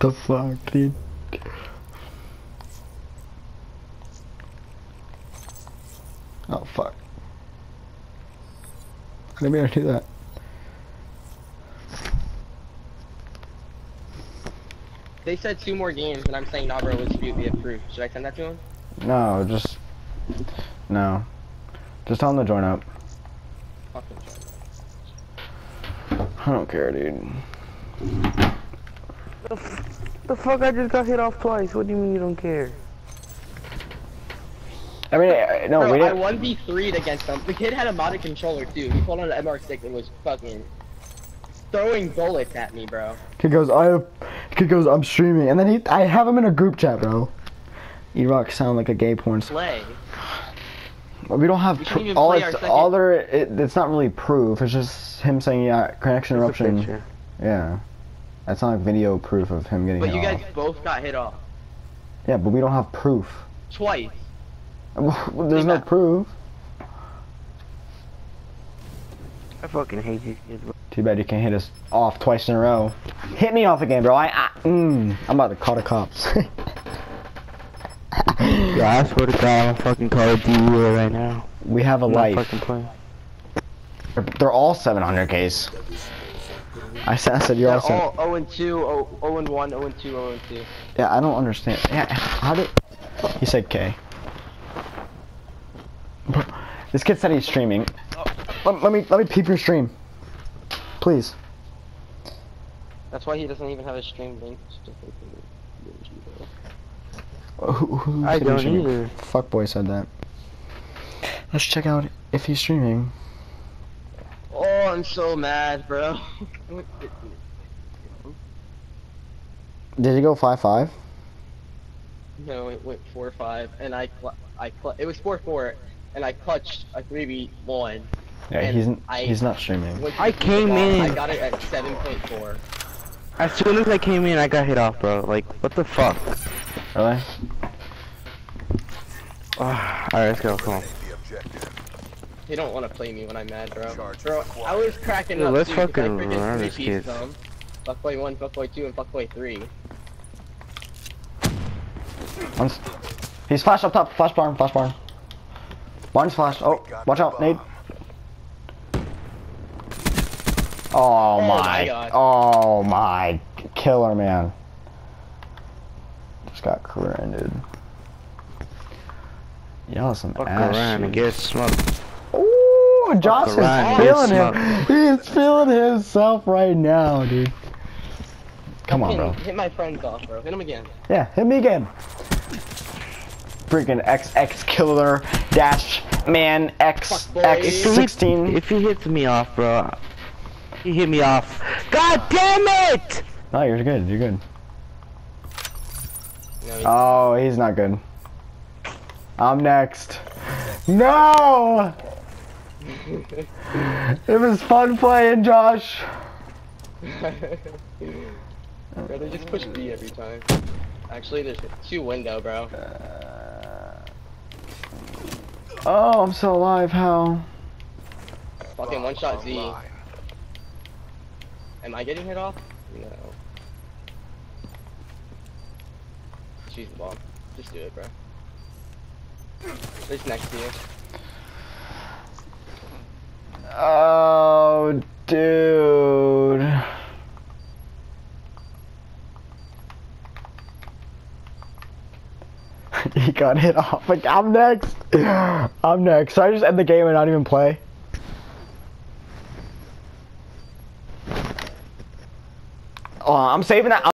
the fuck, dude? Oh fuck. I didn't mean to do that. They said two more games, and I'm saying nah, bro, let's be approved. Should I send that to him? No, just no. Just tell him to join up. I don't care, dude. The, f the fuck? I just got hit off twice. What do you mean you don't care? I mean, uh, no, Bro, we I didn't. I 1v3'd against them. The kid had a modded controller too. He pulled on an MR6 and was fucking throwing bullets at me, bro. Kid goes, I have. Kid goes, I'm streaming, and then he, I have him in a group chat, bro. E-Rock sound like a gay porn. star. Play. We don't have We even all play it's our all there. It, it's not really proof. It's just him saying, yeah, connection Just a interruption. Yeah, that's not like video proof of him getting hit. But you guys off. both got hit off. Yeah, but we don't have proof. Twice. Well, There's no proof. I fucking hate these kids. Too bad you can't hit us off twice in a row. Hit me off again, bro. I, I mm, I'm about to call the cops. Yo, I swear to God, I'm a fucking Call of Duty right now. we have a I'm not life. fucking playing. They're, they're all 700ks. I said, I said you're all all 0 and 2, 0, 0 and 1, 0 and 2, 0 and 2. Yeah, I don't understand. Yeah, how did? He said K. This kid said he's streaming. Let, let me let me peep your stream, please. That's why he doesn't even have a stream link. Who, who I don't either. Fuckboy said that. Let's check out if he's streaming. Oh, I'm so mad, bro. Did he go five five? no, it went 4-5, and I, cl- I, cl- it was 4-4, and I clutched a 3v1. Yeah, And he's I- he's not streaming. I came ball, in. I got it at 7.4. As soon as I came in, I got hit off, bro. Like, what the fuck? Really? Alright, let's go. Come on. They don't want to play me when I'm mad, bro. Bro, I was cracking Dude, up let's too, 'cause I fucking run this kid. them. Um, fuckboy 1, Fuckboy 2, and Fuckboy 3. I'm he's flash up top. Flash barn. Flash barn. Barn's flash. Oh, watch out, Nate. Oh, oh, my my. Oh my. Killer man. Just got career ended. Y'all some Fuck ass. around and shit. get smoked. Ooh, Josh is around feeling him. He's feeling himself right now, dude. Come on, Hit- bro. Hit my friends off, bro. Hit him again. Yeah, hit me again. Freaking XX killer dash man X Fuck, boy. X If he, sixteen. if he hits me off, bro, he hit me off. God damn it! No, you're good. You're good. No, he- Oh, he's not good. I'm next. No! It was fun playing, Josh. bro, they just push B every time. Actually, there's two window, bro. Oh, I'm so alive. How? Fucking one shot Z. Am I getting hit off? No. She's the bomb. Just do it, bro. It's next to you. Oh, dude. he got hit off. Like, I'm next. I'm next. So I just end the game and not even play. Oh, I'm saving that.